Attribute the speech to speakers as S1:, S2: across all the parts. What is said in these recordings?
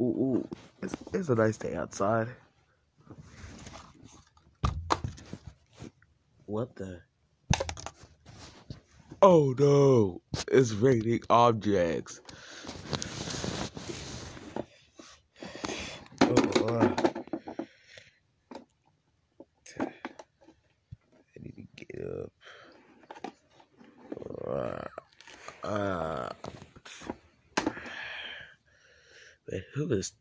S1: ooh, ooh. It's, it's a nice day outside. What the? Oh no! It's raining objects. Oh, uh. I need to get up. Uh, uh. Who is?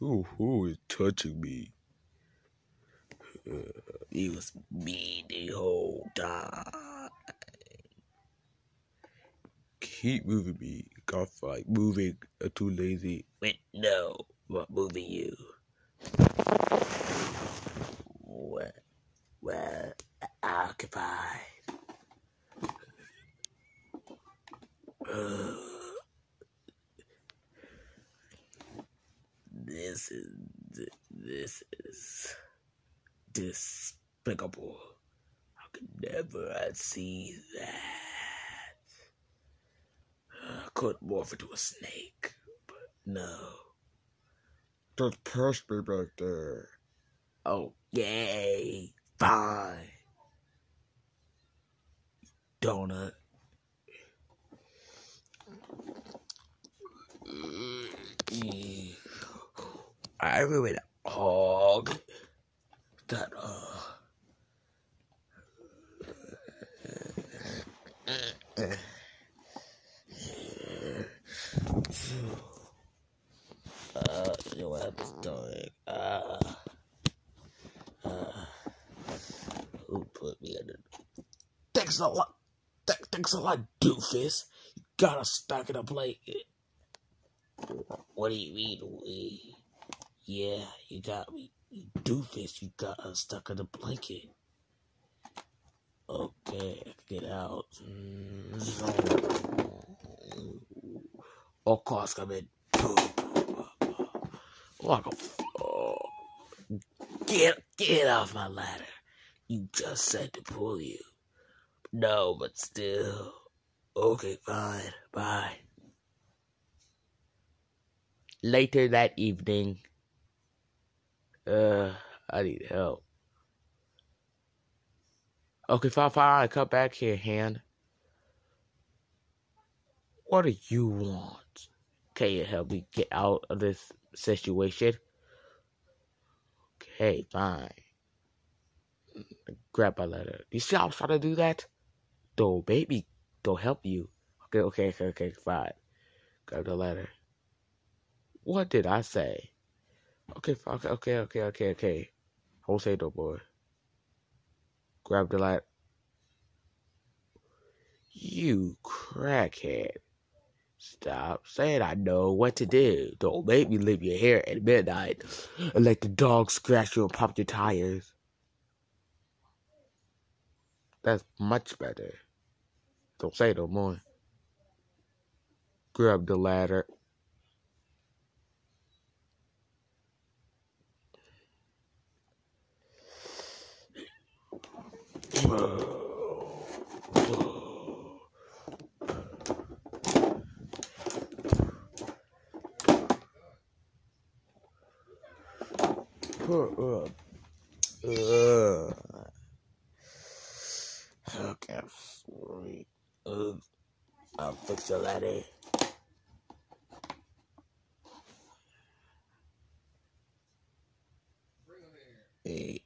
S1: Who is touching me? Uh, it was me the whole time. Keep moving me. God like moving. I'm too lazy. Wait, no. What moving you? What? Well, occupied. Uh, this is this is despicable. I could never I see that. I could morph into a snake, but no. Just push me back there. Oh, yay! fine. Donut. I really hog. That uh uh your app is dying. Uh, uh, who put me in the thanks a lot. Th- thanks a lot doofus. You gotta stack it up like what do you mean we yeah you got me you doofus, you got us stuck in a blanket. Okay, get out. All cars come in. Like a. Get, get off my ladder. You just said to pull you. No, but still. Okay, fine. Bye. Later that evening, uh, I need help. Okay, fine, fine. I come back here, hand. What do you want? Can you help me get out of this situation? Okay, fine. Grab my letter. You see how I was trying to do that? Don't baby, don't help you. Okay, okay, okay, okay, fine. Grab the letter. What did I say? Okay, okay, okay, okay, okay, okay. Jose though, boy. Grab the light. You crackhead. Stop saying I know what to do. Don't make me leave your hair at midnight and let the dog scratch you and pop your tires. That's much better. Don't say no more. Grab the ladder. Uh, uh, Okay, sorry. Uh, I'll fix your lady. Hey.